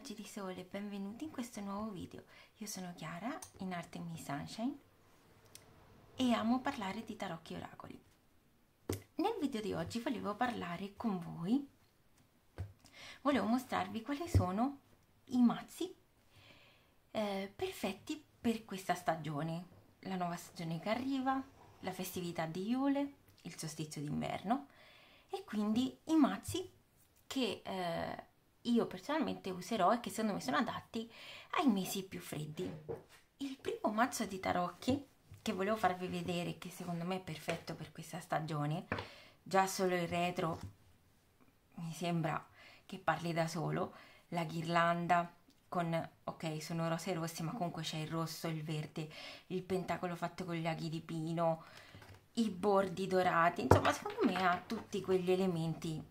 raggi di sole, benvenuti in questo nuovo video. Io sono Chiara, in arte Mi Sunshine e amo parlare di tarocchi oracoli. Nel video di oggi volevo parlare con voi, volevo mostrarvi quali sono i mazzi eh, perfetti per questa stagione, la nuova stagione che arriva, la festività di Iule, il solstizio d'inverno e quindi i mazzi che... Eh, io personalmente userò e che secondo me sono adatti ai mesi più freddi. Il primo mazzo di tarocchi che volevo farvi vedere, che secondo me è perfetto per questa stagione, già solo il retro mi sembra che parli da solo, la ghirlanda con, ok, sono rose e rossi, ma comunque c'è il rosso, il verde, il pentacolo fatto con gli aghi di pino, i bordi dorati, insomma secondo me ha tutti quegli elementi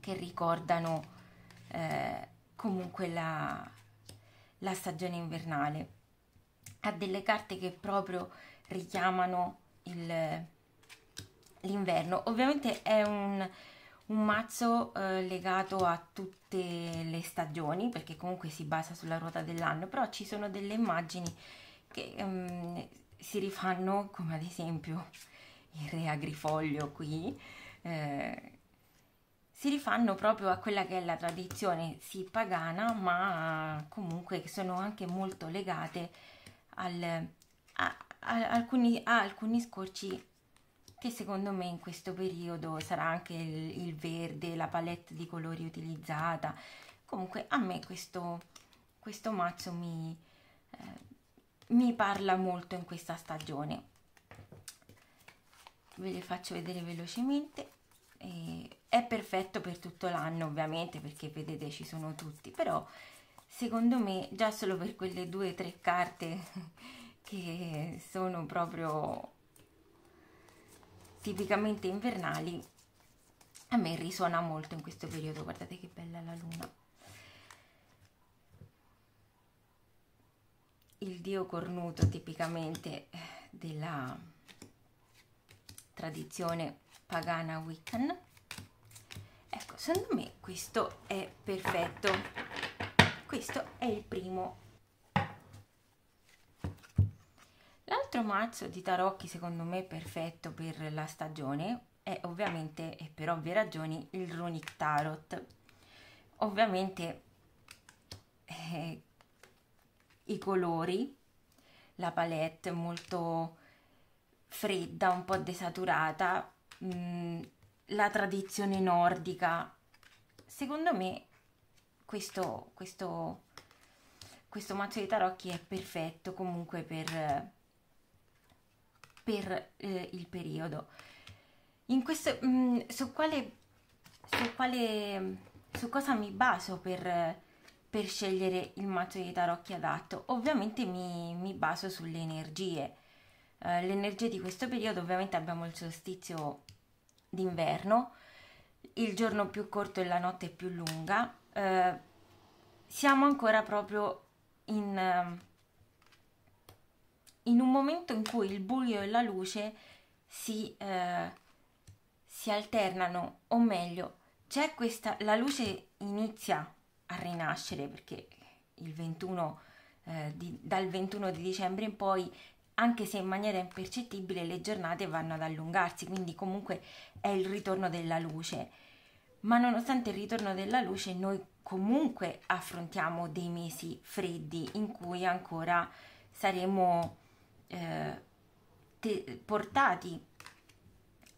che ricordano eh, comunque la, la stagione invernale. Ha delle carte che proprio richiamano l'inverno. Ovviamente è un, un mazzo eh, legato a tutte le stagioni perché comunque si basa sulla ruota dell'anno, però ci sono delle immagini che um, si rifanno come ad esempio il re agrifoglio qui, eh, si rifanno proprio a quella che è la tradizione sì pagana, ma comunque che sono anche molto legate al, a, a, alcuni, a alcuni scorci che secondo me in questo periodo sarà anche il, il verde, la palette di colori utilizzata. Comunque a me questo, questo mazzo mi, eh, mi parla molto in questa stagione. Ve le faccio vedere velocemente. E è perfetto per tutto l'anno ovviamente perché vedete ci sono tutti, però secondo me già solo per quelle due o tre carte che sono proprio tipicamente invernali a me risuona molto in questo periodo, guardate che bella la luna. Il dio cornuto tipicamente della tradizione pagana Wiccan ecco secondo me questo è perfetto. Questo è il primo. L'altro mazzo di tarocchi secondo me perfetto per la stagione è ovviamente e per ovvie ragioni il Runic Tarot. Ovviamente eh, i colori la palette molto fredda un po' desaturata mh, mm, la tradizione nordica. Secondo me questo, questo, questo mazzo di tarocchi è perfetto comunque per, per eh, il periodo. In questo, mh, mm, su quale, su quale, su cosa mi baso per, per scegliere il mazzo di tarocchi adatto? Ovviamente mi, mi baso sulle energie. Uh, l'energia di questo periodo ovviamente abbiamo il solstizio d'inverno, il giorno più corto e la notte più lunga. Eh, siamo ancora proprio in, eh, in, un momento in cui il buio e la luce si, eh, si alternano, o meglio, c'è questa, la luce inizia a rinascere perché il 21, eh, di, dal 21 di dicembre in poi anche se in maniera impercettibile le giornate vanno ad allungarsi, quindi comunque è il ritorno della luce. Ma nonostante il ritorno della luce, noi comunque affrontiamo dei mesi freddi in cui ancora saremo eh, te- portati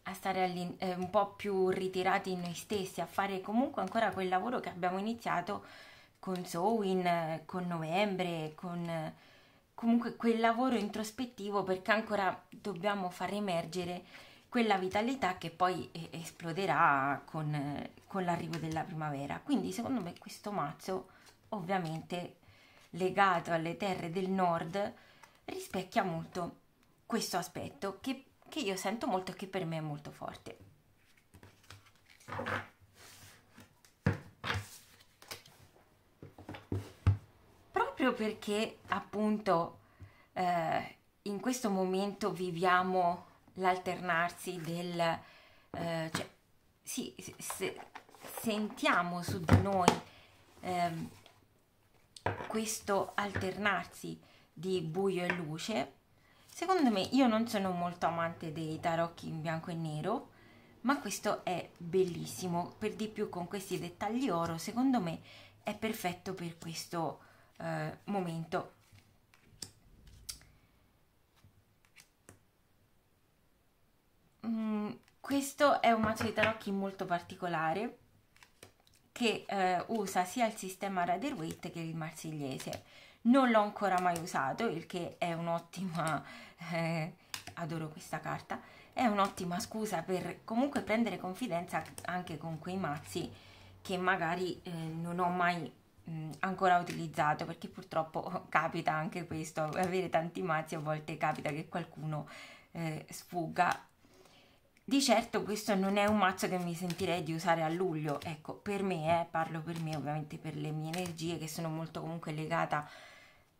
a stare eh, un po' più ritirati in noi stessi, a fare comunque ancora quel lavoro che abbiamo iniziato con Sowin, con novembre, con comunque quel lavoro introspettivo perché ancora dobbiamo far emergere quella vitalità che poi esploderà con, con l'arrivo della primavera. Quindi secondo me questo mazzo, ovviamente legato alle terre del nord, rispecchia molto questo aspetto che, che io sento molto e che per me è molto forte. Proprio perché appunto eh, in questo momento viviamo l'alternarsi del eh, cioè, sì, se, sentiamo su di noi eh, questo alternarsi di buio e luce secondo me io non sono molto amante dei tarocchi in bianco e nero ma questo è bellissimo. Per di più con questi dettagli oro secondo me è perfetto per questo eh, momento mm, questo è un mazzo di tarocchi molto particolare che eh, usa sia il sistema Rider Waite che il marsigliese. Non l'ho ancora mai usato, il che è un'ottima, eh, adoro questa carta, è un'ottima scusa per comunque prendere confidenza anche con quei mazzi che magari eh, non ho mai ancora utilizzato, perché purtroppo capita anche questo, avere tanti mazzi a volte capita che qualcuno eh, sfugga. Di certo questo non è un mazzo che mi sentirei di usare a luglio, ecco, per me, eh, parlo per me ovviamente per le mie energie che sono molto comunque legata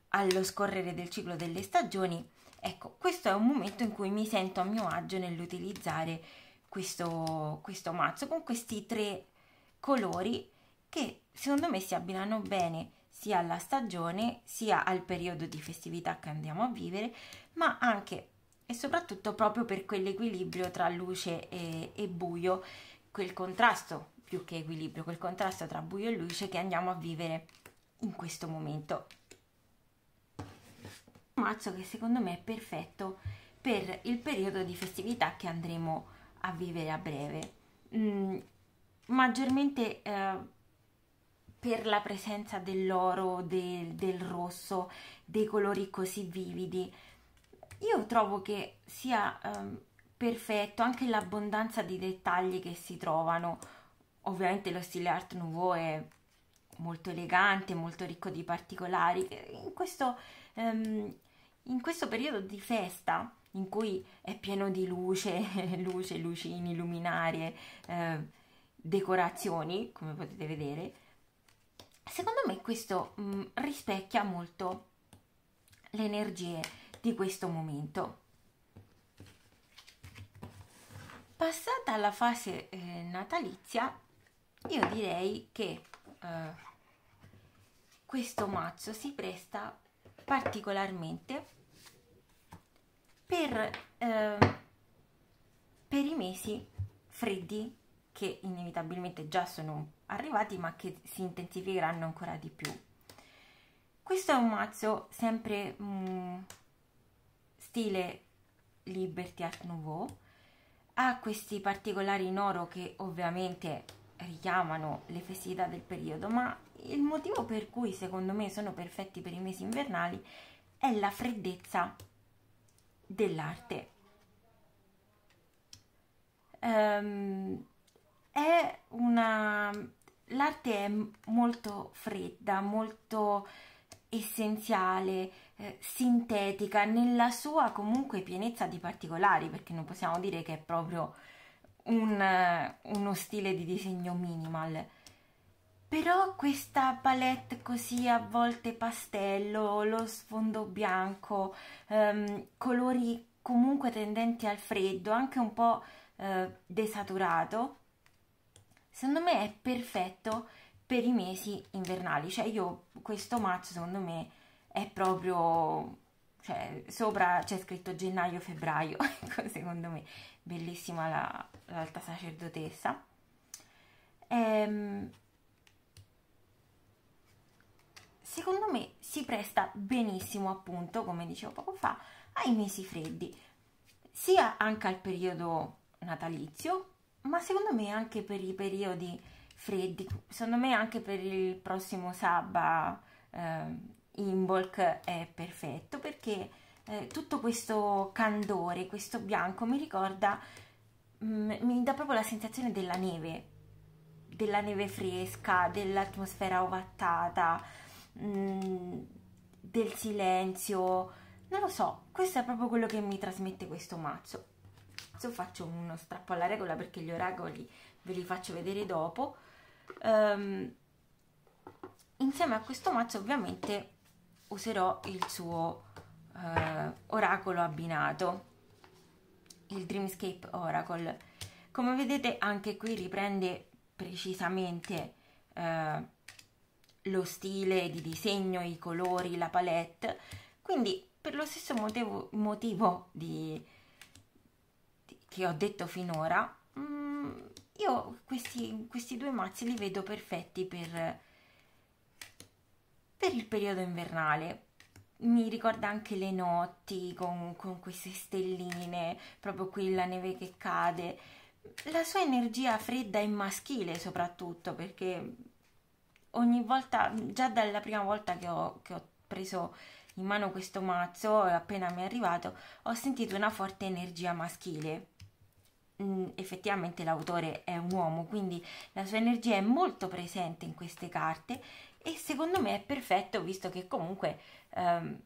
allo scorrere del ciclo delle stagioni, ecco, questo è un momento in cui mi sento a mio agio nell'utilizzare questo, questo mazzo con questi tre colori che secondo me si abbinano bene sia alla stagione sia al periodo di festività che andiamo a vivere, ma anche e soprattutto proprio per quell'equilibrio tra luce e, e buio, quel contrasto più che equilibrio, quel contrasto tra buio e luce che andiamo a vivere in questo momento. Un mazzo che secondo me è perfetto per il periodo di festività che andremo a vivere a breve. Mm, maggiormente eh, per la presenza dell'oro, del, del rosso, dei colori così vividi, io trovo che sia um, perfetto anche l'abbondanza di dettagli che si trovano. Ovviamente lo stile Art Nouveau è molto elegante, molto ricco di particolari. In questo, um, in questo periodo di festa, in cui è pieno di luce, luce, lucini, luminarie, eh, decorazioni, come potete vedere, secondo me questo mh, mm, rispecchia molto le energie di questo momento. Passata la fase eh, natalizia, io direi che eh, questo mazzo si presta particolarmente per, eh, per i mesi freddi che inevitabilmente già sono arrivati ma che si intensificheranno ancora di più. Questo è un mazzo sempre mh, mm, stile Liberty Art Nouveau, ha questi particolari in oro che ovviamente richiamano le festività del periodo, ma il motivo per cui secondo me sono perfetti per i mesi invernali è la freddezza dell'arte. Um, è una l'arte è molto fredda, molto essenziale, eh, sintetica, nella sua comunque pienezza di particolari, perché non possiamo dire che è proprio un, uno stile di disegno minimal. Però questa palette così a volte pastello, lo sfondo bianco, um, colori comunque tendenti al freddo, anche un po' uh, desaturato, secondo me è perfetto per i mesi invernali. Cioè io questo mazzo secondo me è proprio cioè sopra c'è scritto gennaio-febbraio, ecco secondo me bellissima la, l'alta sacerdotessa. Ehm, secondo me si presta benissimo appunto, come dicevo poco fa, ai mesi freddi, sia anche al periodo natalizio, ma secondo me anche per i periodi freddi. Secondo me anche per il prossimo sabato eh, bulk è perfetto perché eh, tutto questo candore, questo bianco mi ricorda, mh, mm, mi dà proprio la sensazione della neve, della neve fresca, dell'atmosfera ovattata, mh, mm, del silenzio. Non lo so, questo è proprio quello che mi trasmette questo mazzo. Adesso faccio uno strappo alla regola perché gli oracoli ve li faccio vedere dopo Um, insieme a questo mazzo ovviamente userò il suo uh, oracolo abbinato, il Dreamscape Oracle. Come vedete anche qui riprende precisamente uh, lo stile di disegno, i colori, la palette, quindi per lo stesso motivo, motivo di, che ho detto finora, mm, io questi, questi due mazzi li vedo perfetti per, per il periodo invernale. Mi ricorda anche le notti con, con queste stelline, proprio qui la neve che cade. La sua energia fredda e maschile soprattutto, perché ogni volta, già dalla prima volta che ho, che ho preso in mano questo mazzo, appena mi è arrivato, ho sentito una forte energia maschile. Mm, effettivamente l'autore è un uomo, quindi la sua energia è molto presente in queste carte e secondo me è perfetto visto che comunque ehm,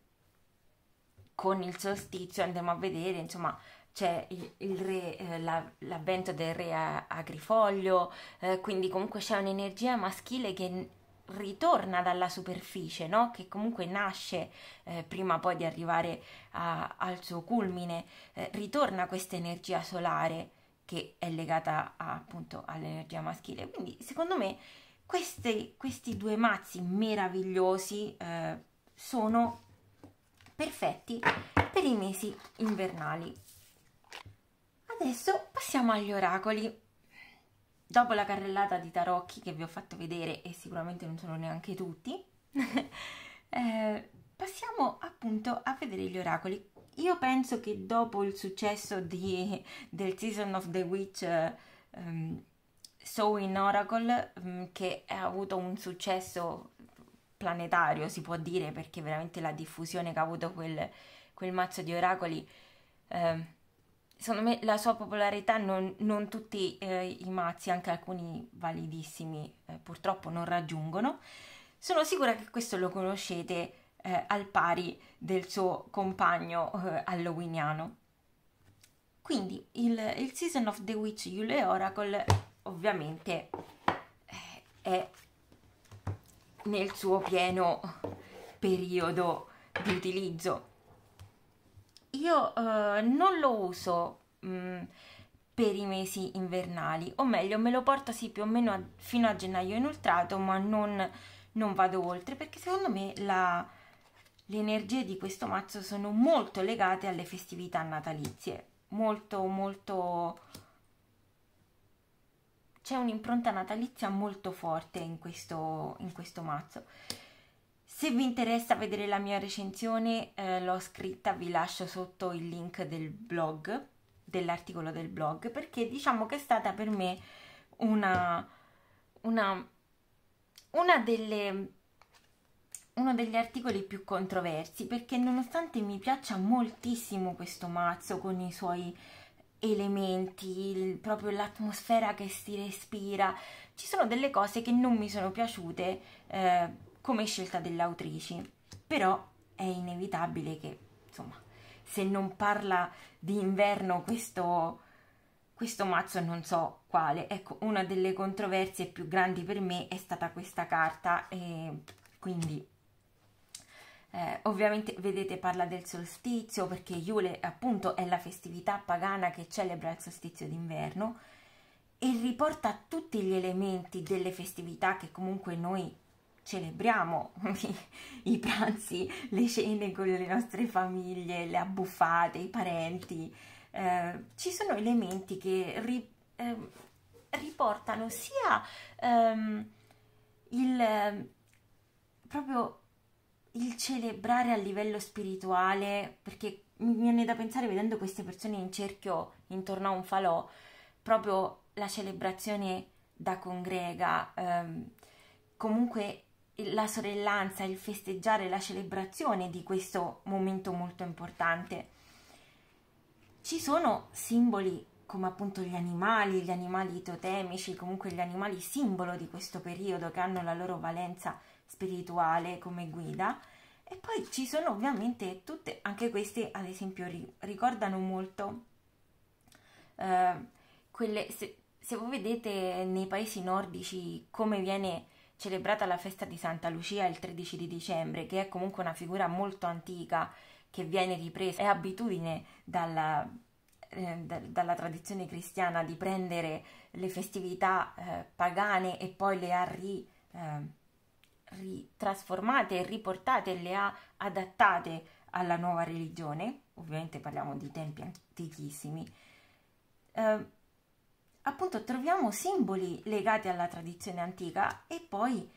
con il solstizio andremo a vedere, insomma, c'è il, il re, eh, la, l'avvento del re agrifoglio, eh, quindi comunque c'è un'energia maschile che ritorna dalla superficie, no? che comunque nasce eh, prima poi di arrivare a, al suo culmine, eh, ritorna questa energia solare che è legata a, appunto all'energia maschile. Quindi secondo me questi, questi due mazzi meravigliosi eh, sono perfetti per i mesi invernali. Adesso passiamo agli oracoli dopo la carrellata di tarocchi che vi ho fatto vedere e sicuramente non sono neanche tutti, eh, passiamo appunto a vedere gli oracoli. Io penso che dopo il successo di, del Season of the Witch um, So in Oracle, um, che ha avuto un successo planetario, si può dire, perché veramente la diffusione che ha avuto quel, quel mazzo di oracoli... Um, secondo me la sua popolarità non, non tutti eh, i mazzi, anche alcuni validissimi, eh, purtroppo non raggiungono. Sono sicura che questo lo conoscete eh, al pari del suo compagno eh, halloweeniano. Quindi il, il, Season of the Witch Yule Oracle ovviamente eh, è nel suo pieno periodo di utilizzo io uh, non lo uso mh, mm, per i mesi invernali, o meglio, me lo porto sì più o meno a, fino a gennaio inoltrato, ma non, non vado oltre perché secondo me la, le energie di questo mazzo sono molto legate alle festività natalizie, molto molto c'è un'impronta natalizia molto forte in questo, in questo mazzo. Se vi interessa vedere la mia recensione, eh, l'ho scritta, vi lascio sotto il link del blog, dell'articolo del blog, perché diciamo che è stata per me una, una, una delle, uno degli articoli più controversi, perché nonostante mi piaccia moltissimo questo mazzo con i suoi elementi, il, proprio l'atmosfera che si respira, ci sono delle cose che non mi sono piaciute. Eh, come scelta delle autrici, però è inevitabile che, insomma, se non parla di inverno questo, questo mazzo non so quale. Ecco, una delle controversie più grandi per me è stata questa carta e quindi eh, ovviamente vedete parla del solstizio perché Yule appunto è la festività pagana che celebra il solstizio d'inverno e riporta tutti gli elementi delle festività che comunque noi celebriamo i, pranzi, le cene con le nostre famiglie, le abbuffate, i parenti. Eh, ci sono elementi che ri, eh, riportano sia ehm, il proprio il celebrare a livello spirituale, perché mi viene da pensare vedendo queste persone in cerchio intorno a un falò, proprio la celebrazione da congrega, ehm, comunque la sorellanza, il festeggiare, la celebrazione di questo momento molto importante. Ci sono simboli come appunto gli animali, gli animali totemici, comunque gli animali simbolo di questo periodo che hanno la loro valenza spirituale come guida. E poi ci sono ovviamente tutte, anche queste ad esempio ricordano molto eh, quelle, se, se voi vedete nei paesi nordici come viene celebrata la festa di Santa Lucia il 13 di dicembre, che è comunque una figura molto antica che viene ripresa, è abitudine dalla, eh, da, dalla tradizione cristiana di prendere le festività eh, pagane e poi le ha ri, eh, trasformate e riportate, le ha adattate alla nuova religione, ovviamente parliamo di tempi antichissimi, eh, appunto troviamo simboli legati alla tradizione antica e poi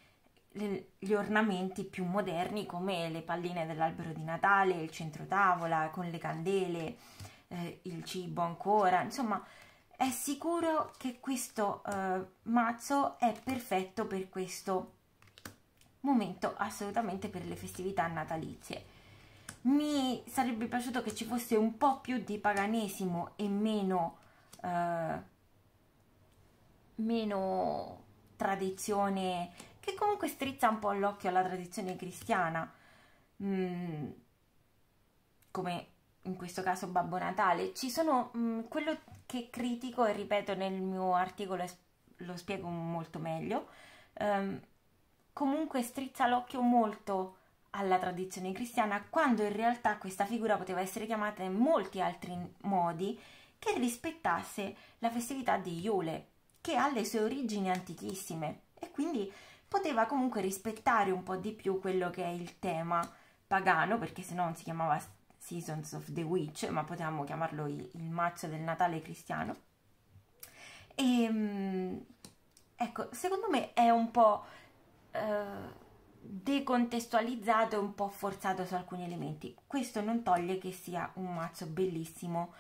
le, gli ornamenti più moderni come le palline dell'albero di Natale, il centro tavola con le candele, eh, il cibo ancora, insomma è sicuro che questo eh, mazzo è perfetto per questo momento, assolutamente per le festività natalizie. Mi sarebbe piaciuto che ci fosse un po' più di paganesimo e meno, eh, meno tradizione che comunque strizza un po' l'occhio alla tradizione cristiana, mm, come in questo caso Babbo Natale. Ci sono mm, quello che critico e ripeto nel mio articolo lo spiego molto meglio. Um, comunque strizza l'occhio molto alla tradizione cristiana quando in realtà questa figura poteva essere chiamata in molti altri modi che rispettasse la festività di Iule, che ha le sue origini antichissime e quindi poteva comunque rispettare un po' di più quello che è il tema pagano, perché se no non si chiamava Seasons of the Witch, ma potevamo chiamarlo il, mazzo del Natale cristiano. E ehm, ecco, secondo me è un po' eh, decontestualizzato e un po' forzato su alcuni elementi. Questo non toglie che sia un mazzo bellissimo,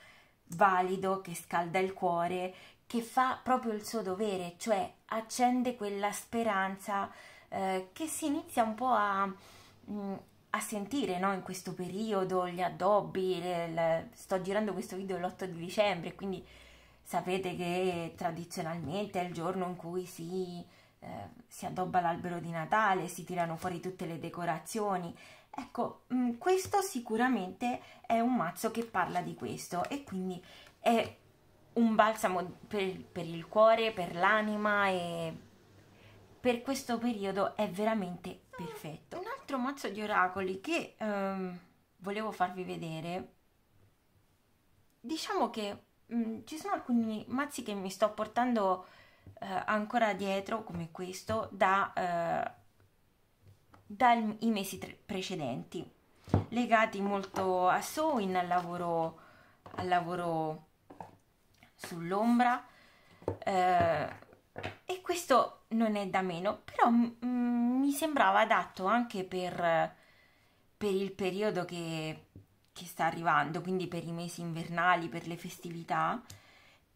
valido, che scalda il cuore, che fa proprio il suo dovere, cioè accende quella speranza eh, che si inizia un po' a, mh, mm, a sentire no? in questo periodo, gli addobbi, le, le... sto girando questo video l'8 di dicembre, quindi sapete che tradizionalmente è il giorno in cui si, eh, si addobba l'albero di Natale, si tirano fuori tutte le decorazioni. Ecco, mh, mm, questo sicuramente è un mazzo che parla di questo e quindi è un balsamo per, per il cuore, per l'anima e per questo periodo è veramente perfetto. Un altro mazzo di oracoli che um, volevo farvi vedere, diciamo che um, ci sono alcuni mazzi che mi sto portando uh, ancora dietro, come questo, da, uh, dai mesi precedenti, legati molto a Sewin, al lavoro, al lavoro sull'ombra. Eh, e questo non è da meno, però mm, mi sembrava adatto anche per, per il periodo che, che sta arrivando, quindi per i mesi invernali, per le festività,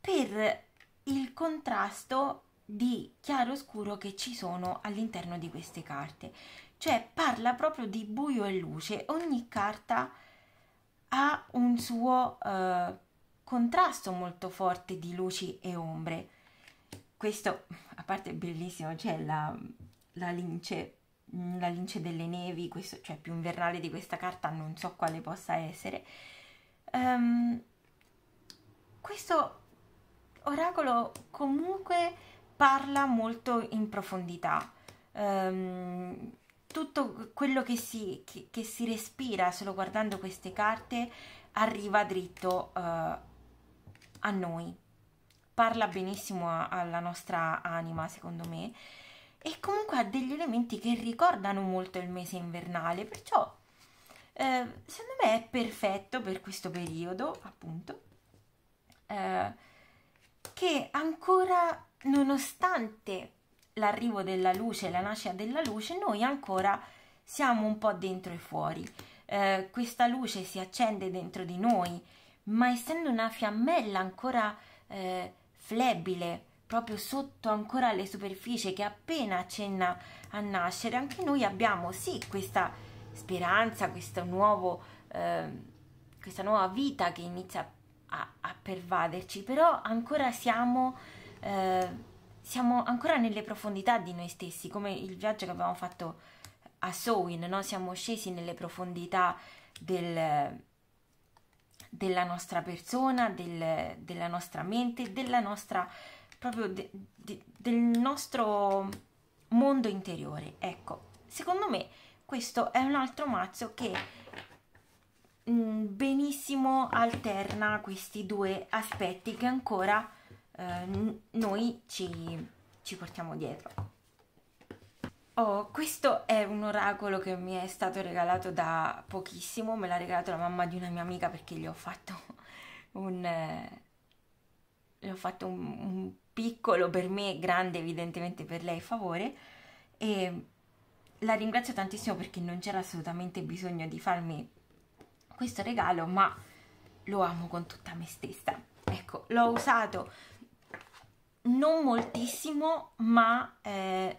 per il contrasto di chiaro-scuro che ci sono all'interno di queste carte. Cioè parla proprio di buio e luce, ogni carta ha un suo eh, contrasto molto forte di luci e ombre. Questo, a parte bellissimo, c'è la, la lince la lince delle nevi, questo, cioè più invernale di questa carta, non so quale possa essere. Um, questo oracolo comunque parla molto in profondità. Um, tutto quello che si, che, che si, respira solo guardando queste carte arriva dritto uh, a noi, parla benissimo a, alla nostra anima, secondo me, e comunque ha degli elementi che ricordano molto il mese invernale, perciò eh, secondo me è perfetto per questo periodo, appunto, eh, che ancora, nonostante l'arrivo della luce, la nascita della luce, noi ancora siamo un po' dentro e fuori. Eh, questa luce si accende dentro di noi, ma essendo una fiammella ancora eh, flebile, proprio sotto ancora le superfici che appena accenna a nascere, anche noi abbiamo sì questa speranza, questo nuovo, eh, questa nuova vita che inizia a, a pervaderci, però ancora siamo, eh, siamo ancora nelle profondità di noi stessi, come il viaggio che abbiamo fatto a Sowin, no? siamo scesi nelle profondità del, della nostra persona, del, della nostra mente, della nostra proprio de, de, del nostro mondo interiore. Ecco, secondo me questo è un altro mazzo che benissimo alterna questi due aspetti che ancora eh, noi ci, ci portiamo dietro. Oh, questo è un oracolo che mi è stato regalato da pochissimo, me l'ha regalato la mamma di una mia amica perché gli ho fatto un, eh, ho fatto un, un piccolo per me, grande evidentemente per lei favore e la ringrazio tantissimo perché non c'era assolutamente bisogno di farmi questo regalo, ma lo amo con tutta me stessa. Ecco, l'ho usato non moltissimo, ma eh,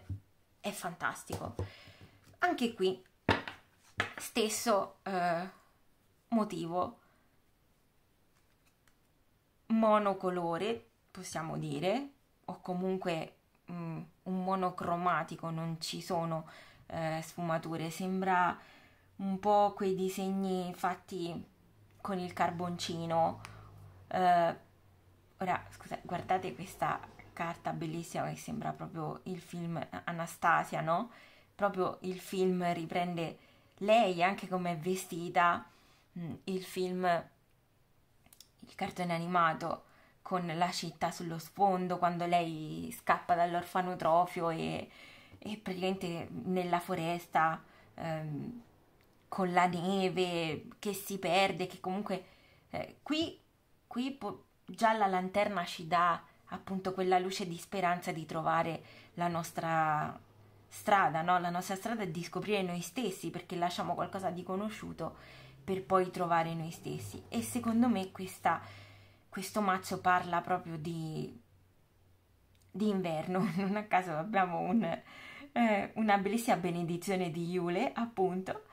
è fantastico. Anche qui, stesso eh, motivo, monocolore, possiamo dire, o comunque mh, mm, un monocromatico, non ci sono eh, sfumature, sembra un po' quei disegni fatti con il carboncino. Eh, ora, scusate, guardate questa carta bellissima che sembra proprio il film Anastasia, no? Proprio il film riprende lei anche come è vestita, mm, il film, il cartone animato con la città sullo sfondo quando lei scappa dall'orfanotrofio e, e praticamente nella foresta ehm, con la neve che si perde, che comunque eh, qui, qui po- già la lanterna ci dà appunto quella luce di speranza di trovare la nostra strada, no? La nostra strada è di scoprire noi stessi perché lasciamo qualcosa di conosciuto per poi trovare noi stessi. E secondo me questa, questo mazzo parla proprio di, di inverno. Non a caso abbiamo un, eh, una bellissima benedizione di Iule, appunto,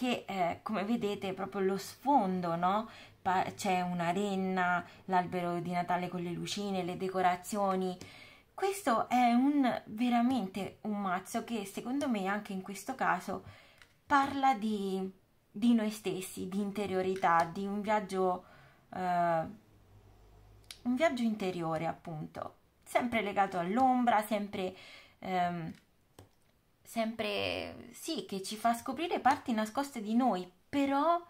che eh, come vedete proprio lo sfondo, no? c'è una renna, l'albero di Natale con le lucine, le decorazioni. Questo è un, veramente un mazzo che secondo me anche in questo caso parla di, di noi stessi, di interiorità, di un viaggio, uh, un viaggio interiore appunto, sempre legato all'ombra, sempre, um, sempre sì, che ci fa scoprire parti nascoste di noi, però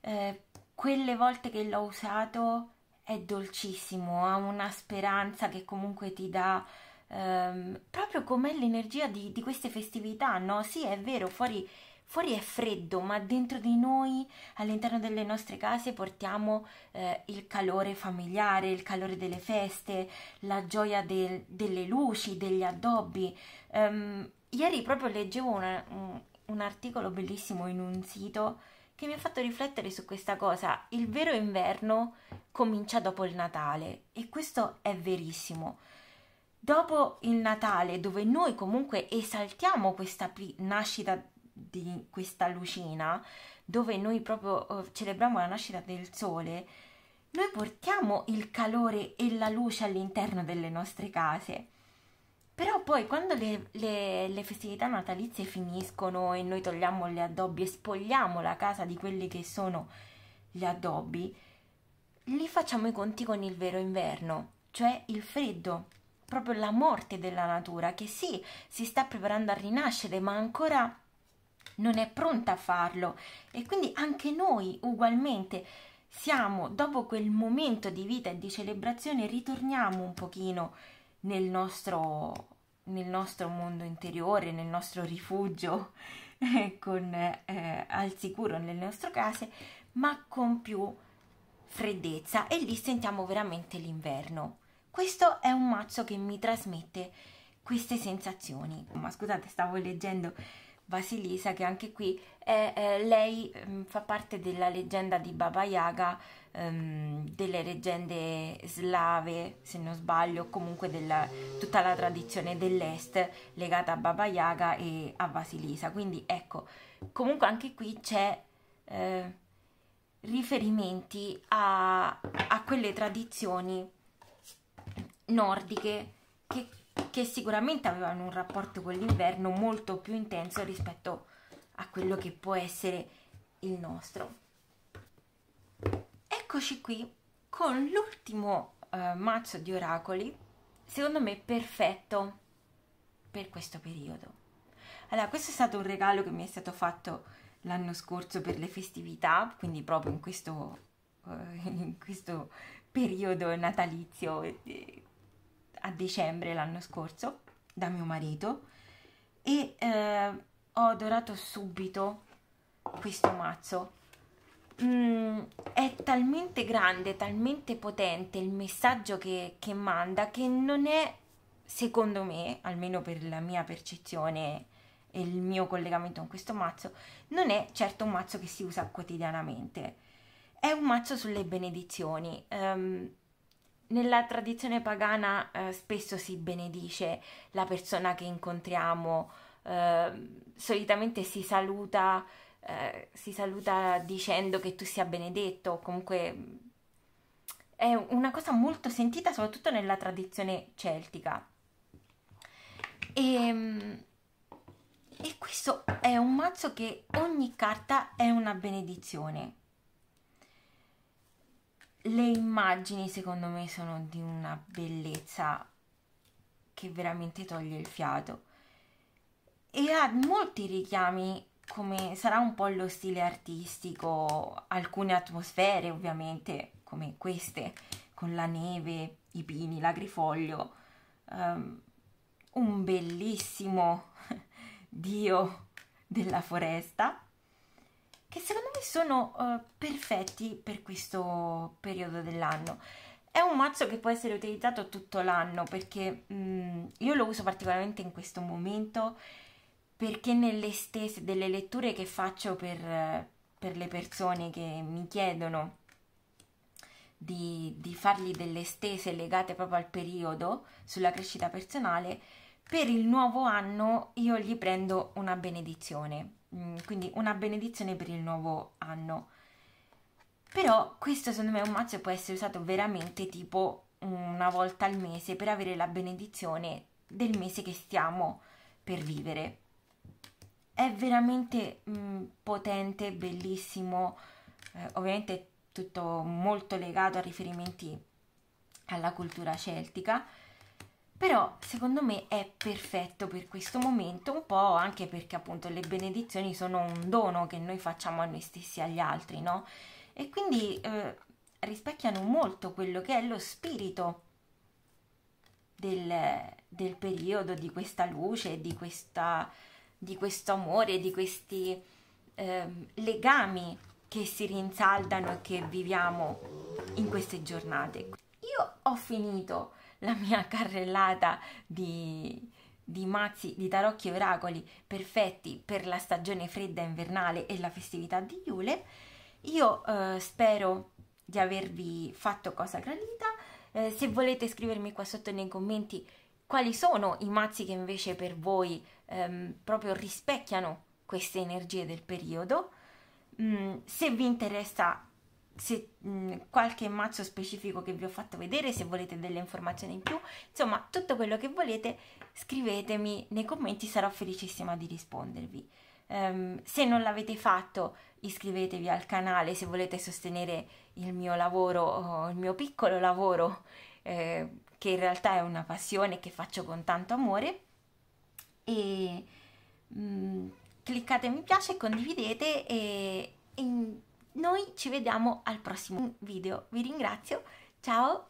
eh, quelle volte che l'ho usato è dolcissimo, ha una speranza che comunque ti dà ehm, proprio come l'energia di, di, queste festività, no? Sì, è vero, fuori, fuori, è freddo, ma dentro di noi, all'interno delle nostre case, portiamo eh, il calore familiare, il calore delle feste, la gioia del, delle luci, degli addobbi. Um, ieri proprio leggevo una, un, un articolo bellissimo in un sito che mi ha fatto riflettere su questa cosa. Il vero inverno comincia dopo il Natale e questo è verissimo. Dopo il Natale, dove noi comunque esaltiamo questa nascita di questa lucina, dove noi proprio uh, celebriamo la nascita del sole, noi portiamo il calore e la luce all'interno delle nostre case. Però poi quando le, le, le, festività natalizie finiscono e noi togliamo gli addobbi e spogliamo la casa di quelli che sono gli addobbi, li facciamo i conti con il vero inverno, cioè il freddo, proprio la morte della natura, che sì, si sta preparando a rinascere, ma ancora non è pronta a farlo. E quindi anche noi ugualmente siamo, dopo quel momento di vita e di celebrazione, ritorniamo un pochino nel nostro, nel nostro mondo interiore, nel nostro rifugio, con, eh, al sicuro nelle nostre case, ma con più freddezza e lì sentiamo veramente l'inverno. Questo è un mazzo che mi trasmette queste sensazioni. Ma scusate, stavo leggendo Vasilisa che anche qui è, eh, lei eh, fa parte della leggenda di Baba Yaga um, delle leggende slave, se non sbaglio, comunque della, tutta la tradizione dell'est legata a Baba Yaga e a Vasilisa. Quindi ecco, comunque anche qui c'è eh, riferimenti a, a quelle tradizioni nordiche che, che, sicuramente avevano un rapporto con l'inverno molto più intenso rispetto a quello che può essere il nostro. Eccoci qui con l'ultimo uh, mazzo di oracoli, secondo me perfetto per questo periodo. Allora, questo è stato un regalo che mi è stato fatto l'anno scorso per le festività, quindi proprio in questo, uh, in questo periodo natalizio eh, a dicembre l'anno scorso da mio marito e eh, ho adorato subito questo mazzo mm, è talmente grande, talmente potente il messaggio che, che manda che non è, secondo me, almeno per la mia percezione e il mio collegamento con questo mazzo, non è certo un mazzo che si usa quotidianamente. È un mazzo sulle benedizioni. Um, nella tradizione pagana uh, spesso si benedice la persona che incontriamo, uh, solitamente si saluta eh, si saluta dicendo che tu sia benedetto, comunque è una cosa molto sentita soprattutto nella tradizione celtica. E, ehm, e questo è un mazzo che ogni carta è una benedizione. Le immagini secondo me sono di una bellezza che veramente toglie il fiato e ha molti richiami come sarà un po' lo stile artistico, alcune atmosfere ovviamente come queste, con la neve, i pini, l'agrifoglio, um, un bellissimo dio della foresta, che secondo me sono uh, perfetti per questo periodo dell'anno. È un mazzo che può essere utilizzato tutto l'anno perché um, io lo uso particolarmente in questo momento perché nelle stesse delle letture che faccio per, per le persone che mi chiedono di, di, fargli delle stese legate proprio al periodo sulla crescita personale, per il nuovo anno io gli prendo una benedizione, mm, quindi una benedizione per il nuovo anno. Però questo secondo me è un mazzo che può essere usato veramente tipo una volta al mese per avere la benedizione del mese che stiamo per vivere è veramente mh, potente, bellissimo, eh, ovviamente tutto molto legato a riferimenti alla cultura celtica, però secondo me è perfetto per questo momento, un po' anche perché appunto le benedizioni sono un dono che noi facciamo a noi stessi e agli altri, no? E quindi eh, rispecchiano molto quello che è lo spirito del, del periodo, di questa luce, di questa di questo amore, di questi eh, legami che si rinsaldano e che viviamo in queste giornate. Io ho finito la mia carrellata di, di mazzi di tarocchi e oracoli perfetti per la stagione fredda invernale e la festività di Iule. Io eh, spero di avervi fatto cosa gradita. Eh, se volete scrivermi qua sotto nei commenti quali sono i mazzi che invece per voi ehm, proprio rispecchiano queste energie del periodo. Mm, se vi interessa se, mh, mm, qualche mazzo specifico che vi ho fatto vedere, se volete delle informazioni in più, insomma tutto quello che volete scrivetemi nei commenti, sarò felicissima di rispondervi. Um, se non l'avete fatto iscrivetevi al canale se volete sostenere il mio lavoro, il mio piccolo lavoro eh, che in realtà è una passione che faccio con tanto amore e mh, cliccate mi piace, condividete e, e noi ci vediamo al prossimo video. Vi ringrazio, ciao!